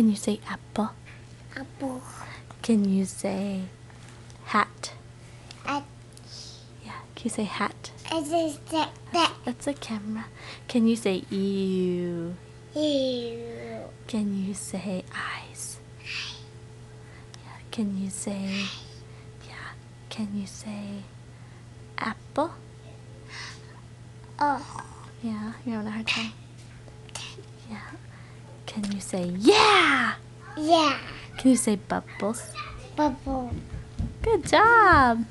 Can you say apple? Apple. Can you say hat? At Yeah. Can you say hat? is this that that That's a camera. Can you say ew? you Can you say eyes? Yeah. Can you say yeah? Can you say apple? oh Yeah. You're having a hard time. Can you say yeah? yeah Can you say bubbles? bubble Good job.